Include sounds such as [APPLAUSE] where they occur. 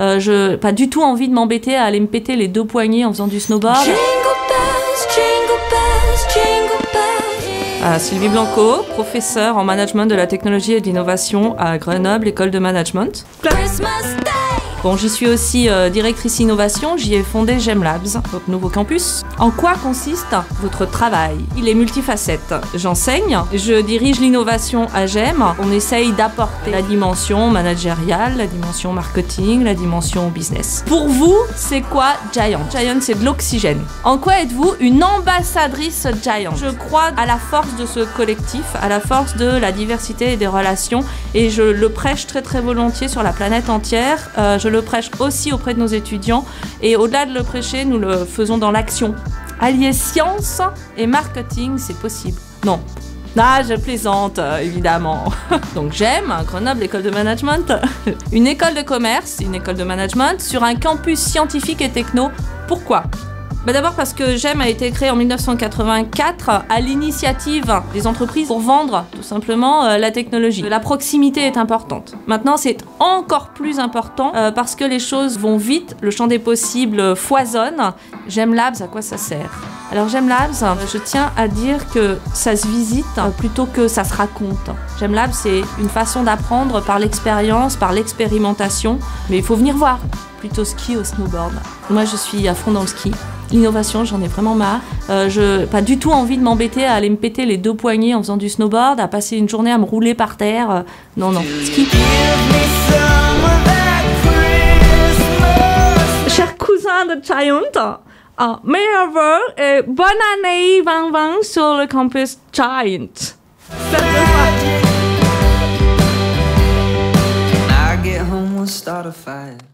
Euh, je pas du tout envie de m'embêter à aller me péter les deux poignets en faisant du snowboard. Jingle bells, jingle bells, jingle bells. Euh, Sylvie Blanco, professeure en management de la technologie et de l'innovation à Grenoble, école de management. Christmas Day. Bon, j'y suis aussi euh, directrice innovation, j'y ai fondé GEM Labs, notre nouveau campus. En quoi consiste votre travail? Il est multifacette. J'enseigne, je dirige l'innovation à GEM, on essaye d'apporter la dimension managériale, la dimension marketing, la dimension business. Pour vous, c'est quoi Giant? Giant, c'est de l'oxygène. En quoi êtes-vous une ambassadrice Giant? Je crois à la force de ce collectif, à la force de la diversité et des relations, et je le prêche très très volontiers sur la planète entière. Euh, je le prêche aussi auprès de nos étudiants et au-delà de le prêcher, nous le faisons dans l'action. Allier science et marketing, c'est possible. Non. Ah, je plaisante, évidemment. [LAUGHS] Donc j'aime Grenoble École de Management, [LAUGHS] une école de commerce, une école de management sur un campus scientifique et techno. Pourquoi? Bah D'abord parce que GEM a été créé en 1984 à l'initiative des entreprises pour vendre tout simplement euh, la technologie. La proximité est importante. Maintenant, c'est encore plus important euh, parce que les choses vont vite, le champ des possibles foisonne. GEM Labs, à quoi ça sert? Alors GEM Labs, je tiens à dire que ça se visite euh, plutôt que ça se raconte. GEM Labs, c'est une façon d'apprendre par l'expérience, par l'expérimentation, mais il faut venir voir. Plutôt ski au snowboard. Moi, je suis à fond dans le ski. L'innovation, j'en ai vraiment marre. Euh, je pas du tout envie de m'embêter à aller me péter les deux poignets en faisant du snowboard, à passer une journée à me rouler par terre. Euh, non, non. Ski. Chers cousins de Giant, ah, meilleurs vœux et bonne année 2020 sur le campus Giant. I get home, we'll start a fire.